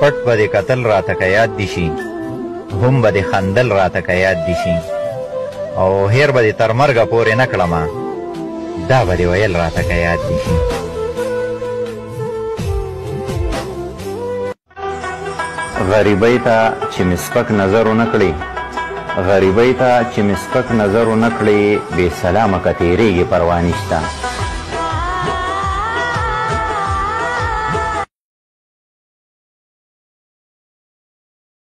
پټ به دې کتل راته که یاد دي شي هم به دې خندل راته که یاد دي شي او هیر به دې تر مرګه پورې نه کړم دا به دې ویل راته که یاد دي شي غریبۍ ته چې مې سپک نظر ونه کړي غریبۍ ته چې مې سپک نظر ونه کړې بې سلامه که تېرېږې پروا نشته.